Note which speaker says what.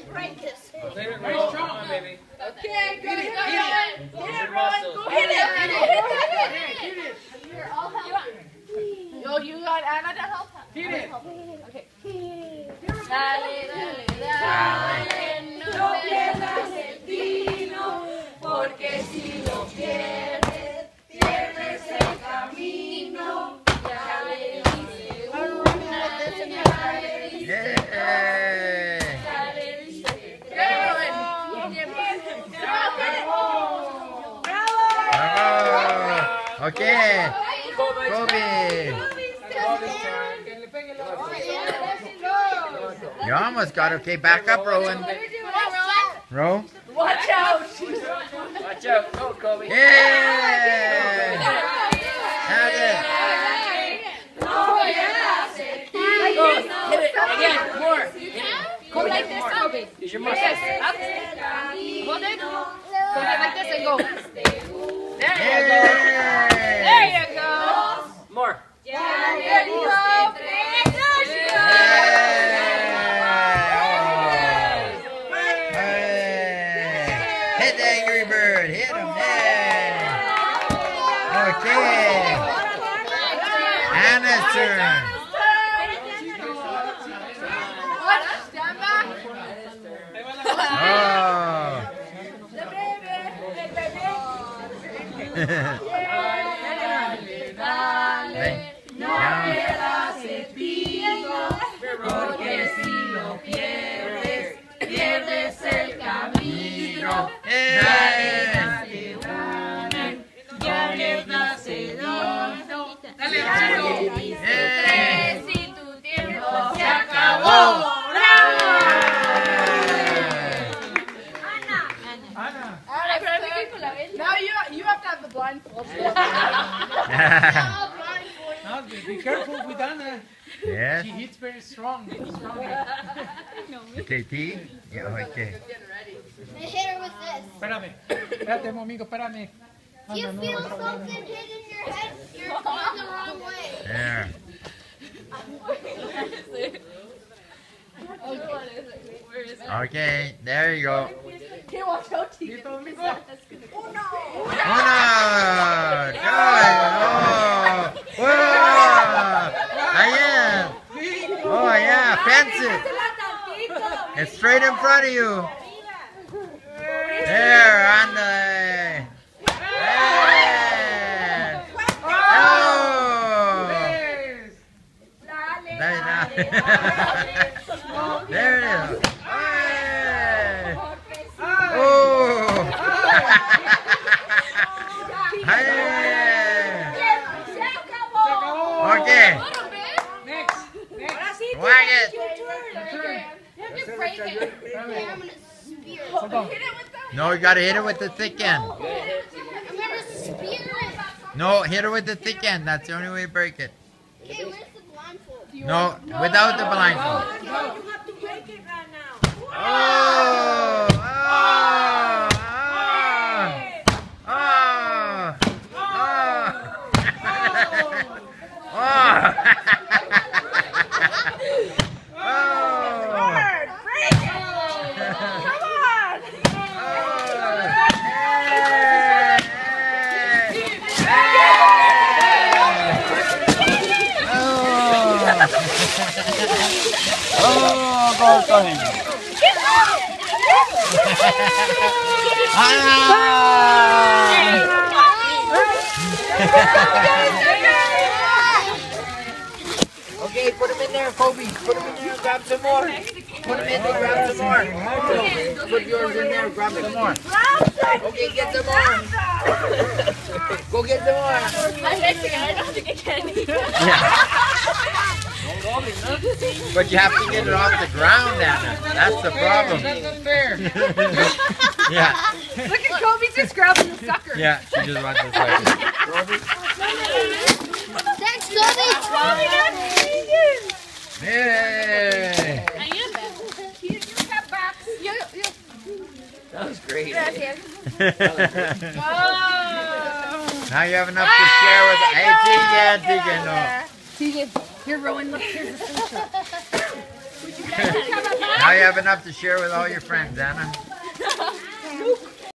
Speaker 1: it, break this.
Speaker 2: Very strong. On, baby.
Speaker 3: Okay, go ahead.
Speaker 2: Hit
Speaker 3: Go
Speaker 2: it.
Speaker 3: ahead,
Speaker 2: Your
Speaker 3: Ron.
Speaker 2: muscles.
Speaker 3: Go hit it. Hit it.
Speaker 2: Hit it.
Speaker 1: Here, I'll help.
Speaker 3: Yo, you got Anna to help.
Speaker 2: Hit it.
Speaker 3: Okay.
Speaker 1: Dale, dale, dale, no pierdas el tino, porque si lo pierdes, pierdes
Speaker 4: Okay,
Speaker 2: Kobe's
Speaker 4: Kobe. You almost got it. Okay, back up, Rowan. Row.
Speaker 3: Watch out.
Speaker 2: Watch out. Go, Kobe.
Speaker 4: Yay! Have it.
Speaker 3: Go. Hit it. Again. More. Go like this, Kobe.
Speaker 2: Use your
Speaker 3: Yes.
Speaker 2: muscles.
Speaker 3: Up. Hold it. Go ahead like this and go. There you go.
Speaker 4: Hit him. Yeah. Okay. Anna's turn.
Speaker 3: What? Stand back.
Speaker 4: Oh.
Speaker 1: Pierdes
Speaker 4: Hey.
Speaker 1: Si tu tiempo se acabó.
Speaker 3: Now you you have to have the blindfold.
Speaker 2: Now, be be careful with Anna.
Speaker 4: yes.
Speaker 2: She hits very strong. Stronger.
Speaker 4: Okay, T. Yeah, okay.
Speaker 1: Hit her with this.
Speaker 2: Espérame. Espérate, amigo, espérame.
Speaker 1: If you feel something hit in your head, you're going the wrong way.
Speaker 4: Okay, there you go.
Speaker 3: Okay, watch out, Teegan.
Speaker 4: Uno. Good. Oh. Whoa. Diane. Oh, yeah. Fence it. It's straight in front of you. There, on the. Hey. Oh. There, there it is. Hey. Oh. Hey. Okay.
Speaker 2: Next.
Speaker 4: Whack it. No, you gotta hit it with the thick end.
Speaker 1: I'm gonna spear it.
Speaker 4: No, hit it with the thick end. That's the only way to break it.
Speaker 1: Okay, where's the blindfold?
Speaker 4: No, without the blindfold. Oh,
Speaker 2: go, go ahead.
Speaker 4: Okay, put him in there, Kobe. Put him in there and grab some more. Put him in there, grab some more. Put yours in there, grab some more. Okay, get some more. Go get some more. But you have to get it off the ground, Anna. That's the problem.
Speaker 2: That's unfair.
Speaker 4: Yeah,
Speaker 3: Look at Kobe just grabbing the sucker.
Speaker 4: yeah. She just wants this way.
Speaker 1: Thanks, Toby.
Speaker 4: Yay!
Speaker 2: That was great.
Speaker 4: now you have enough to ah, share with. Hey, Teegan, Teegan, no.
Speaker 3: Teegan, you're ruined. Look, here's the suture
Speaker 4: now you have enough to share with all your friends, Anna.